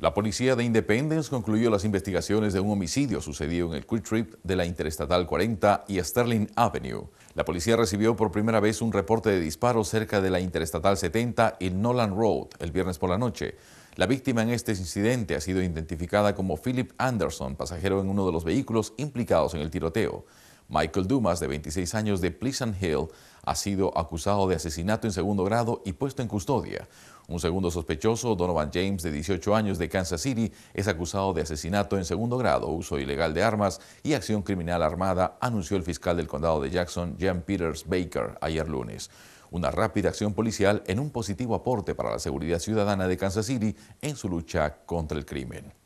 La policía de Independence concluyó las investigaciones de un homicidio sucedido en el Quick Trip de la Interestatal 40 y Sterling Avenue. La policía recibió por primera vez un reporte de disparos cerca de la Interestatal 70 y Nolan Road el viernes por la noche. La víctima en este incidente ha sido identificada como Philip Anderson, pasajero en uno de los vehículos implicados en el tiroteo. Michael Dumas, de 26 años de Pleasant Hill, ha sido acusado de asesinato en segundo grado y puesto en custodia. Un segundo sospechoso, Donovan James, de 18 años de Kansas City, es acusado de asesinato en segundo grado, uso ilegal de armas y acción criminal armada, anunció el fiscal del condado de Jackson, Jan Peters Baker, ayer lunes. Una rápida acción policial en un positivo aporte para la seguridad ciudadana de Kansas City en su lucha contra el crimen.